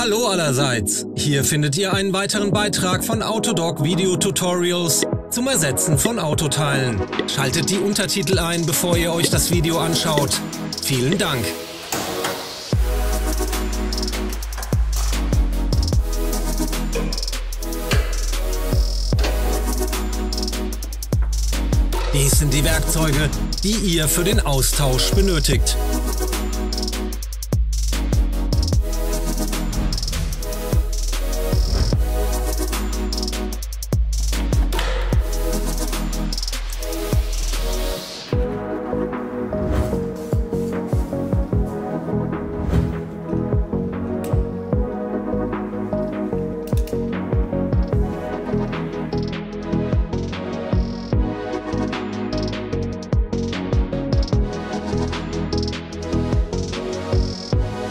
Hallo allerseits! Hier findet ihr einen weiteren Beitrag von Autodoc Video Tutorials zum Ersetzen von Autoteilen. Schaltet die Untertitel ein, bevor ihr euch das Video anschaut. Vielen Dank! Dies sind die Werkzeuge, die ihr für den Austausch benötigt.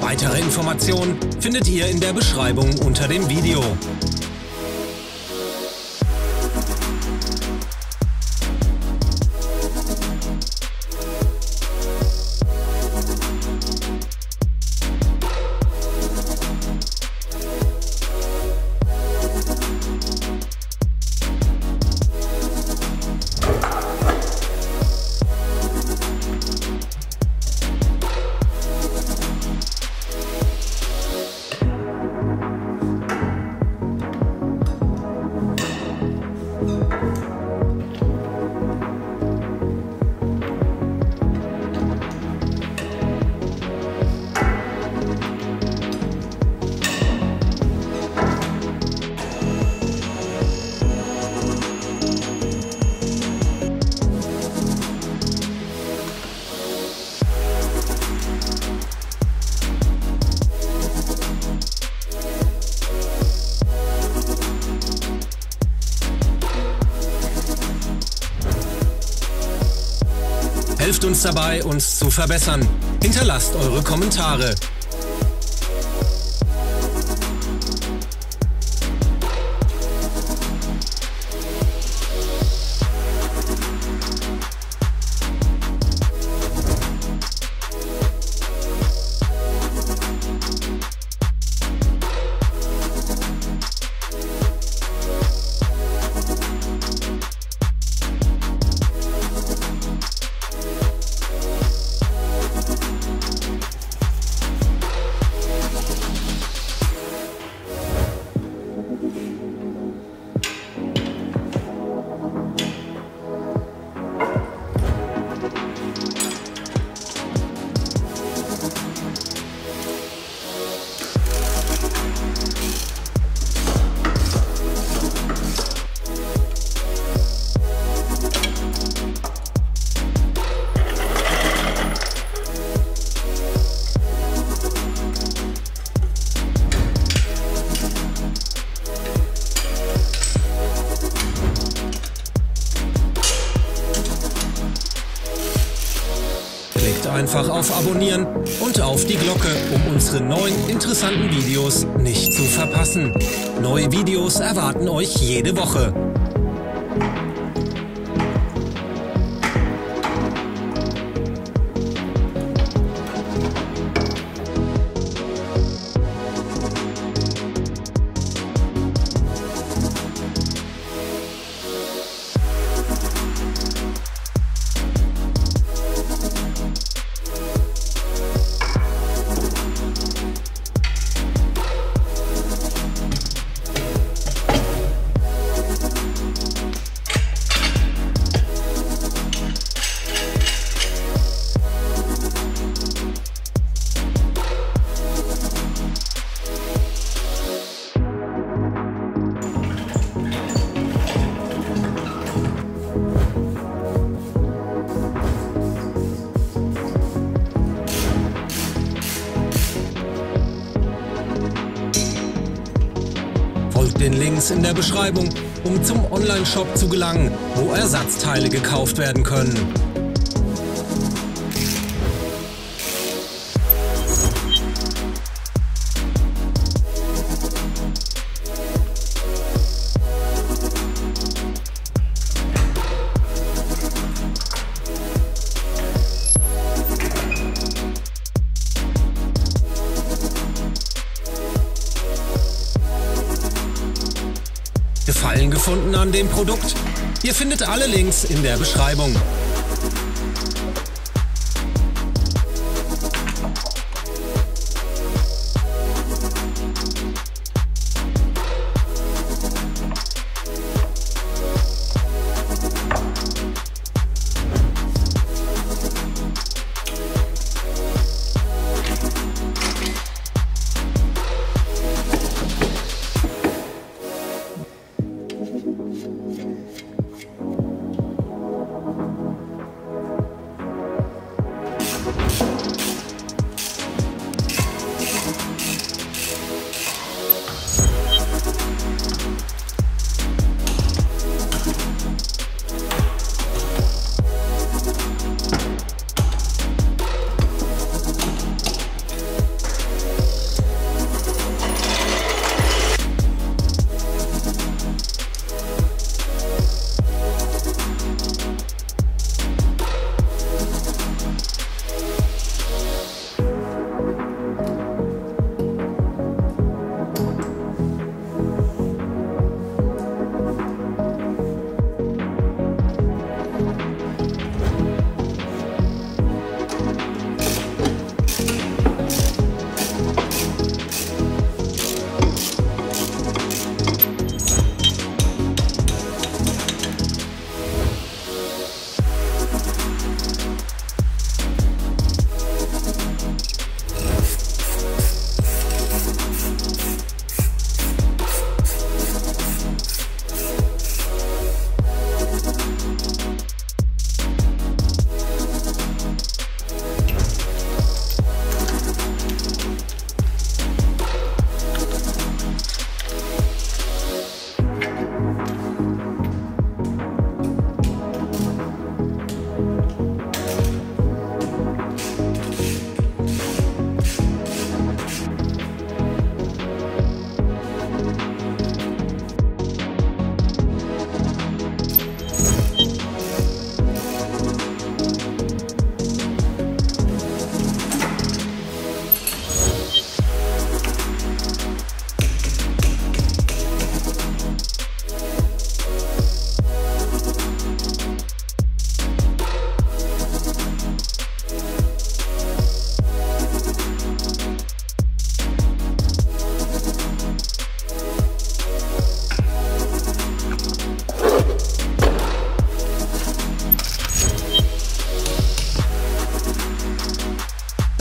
Weitere Informationen findet ihr in der Beschreibung unter dem Video. Helft uns dabei, uns zu verbessern. Hinterlasst eure Kommentare. Einfach auf Abonnieren und auf die Glocke, um unsere neuen interessanten Videos nicht zu verpassen. Neue Videos erwarten euch jede Woche. Den Links in der Beschreibung, um zum Online-Shop zu gelangen, wo Ersatzteile gekauft werden können. Gefunden an dem Produkt? Ihr findet alle Links in der Beschreibung.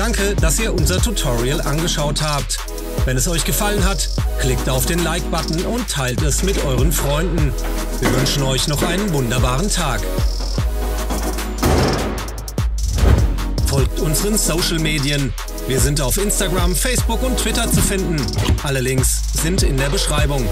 Danke, dass ihr unser Tutorial angeschaut habt. Wenn es euch gefallen hat, klickt auf den Like-Button und teilt es mit euren Freunden. Wir wünschen euch noch einen wunderbaren Tag. Folgt unseren Social Medien. Wir sind auf Instagram, Facebook und Twitter zu finden. Alle Links sind in der Beschreibung.